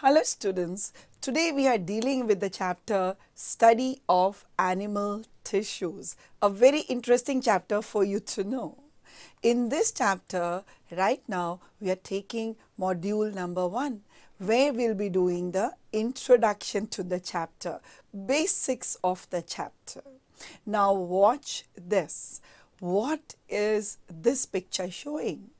Hello students, today we are dealing with the chapter Study of Animal Tissues, a very interesting chapter for you to know. In this chapter, right now, we are taking module number one, where we'll be doing the introduction to the chapter, basics of the chapter. Now watch this. What is this picture showing?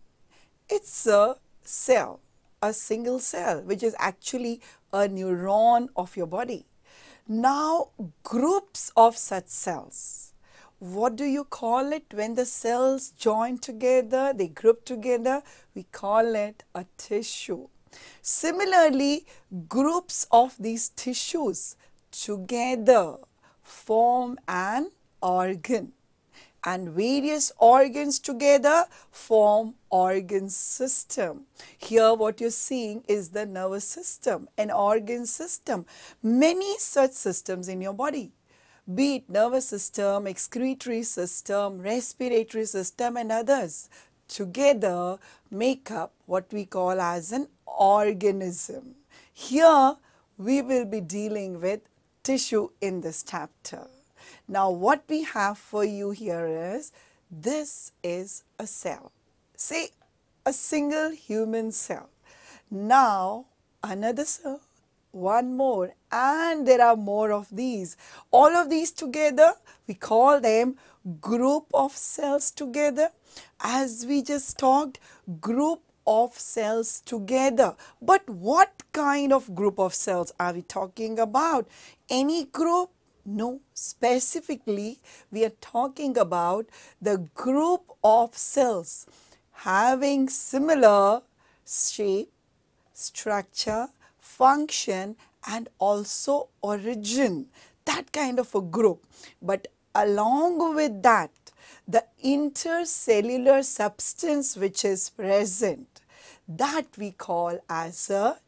It's a cell, a single cell, which is actually a neuron of your body. Now, groups of such cells. What do you call it when the cells join together, they group together? We call it a tissue. Similarly, groups of these tissues together form an organ and various organs together form organ system. Here what you're seeing is the nervous system, an organ system. Many such systems in your body, be it nervous system, excretory system, respiratory system and others together make up what we call as an organism. Here we will be dealing with tissue in this chapter. Now what we have for you here is, this is a cell. Say a single human cell. Now another cell, one more and there are more of these. All of these together, we call them group of cells together. As we just talked, group of cells together. But what kind of group of cells are we talking about? Any group? No, specifically we are talking about the group of cells having similar shape, structure, function and also origin. That kind of a group. But along with that, the intercellular substance which is present, that we call as a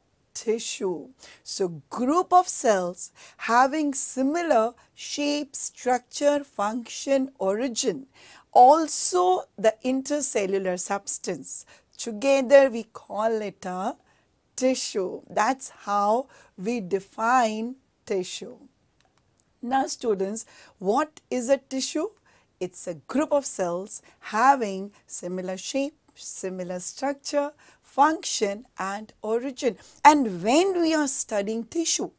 tissue. So, group of cells having similar shape, structure, function, origin. Also the intercellular substance. Together we call it a tissue. That's how we define tissue. Now students, what is a tissue? It's a group of cells having similar shape, similar structure, function and origin. And when we are studying tissue,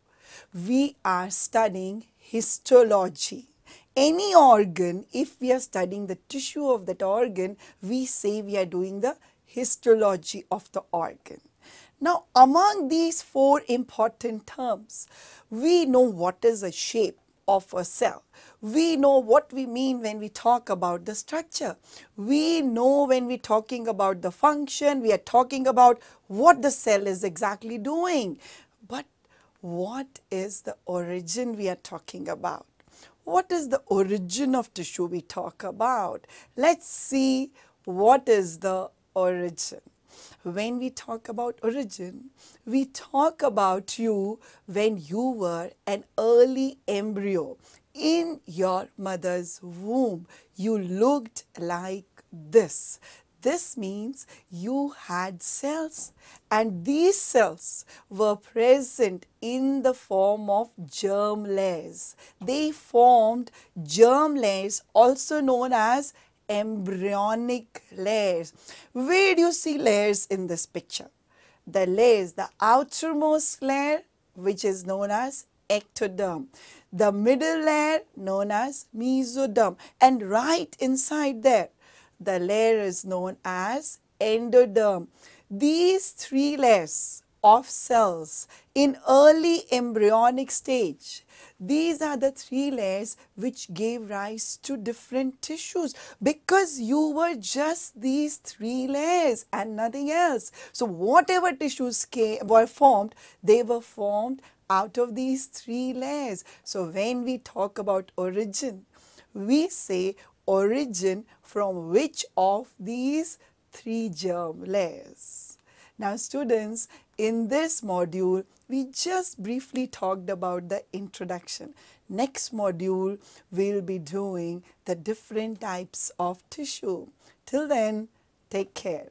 we are studying histology. Any organ, if we are studying the tissue of that organ, we say we are doing the histology of the organ. Now, among these four important terms, we know what is a shape of a cell. We know what we mean when we talk about the structure. We know when we're talking about the function, we are talking about what the cell is exactly doing. But what is the origin we are talking about? What is the origin of tissue we talk about? Let's see what is the origin. When we talk about origin, we talk about you when you were an early embryo in your mother's womb. You looked like this. This means you had cells and these cells were present in the form of germ layers. They formed germ layers also known as embryonic layers. Where do you see layers in this picture? The layers, the outermost layer which is known as ectoderm. The middle layer known as mesoderm and right inside there the layer is known as endoderm. These three layers of cells in early embryonic stage, these are the three layers which gave rise to different tissues because you were just these three layers and nothing else. So whatever tissues came, were formed, they were formed out of these three layers. So when we talk about origin, we say origin from which of these three germ layers. Now students, in this module, we just briefly talked about the introduction. Next module, we'll be doing the different types of tissue. Till then, take care.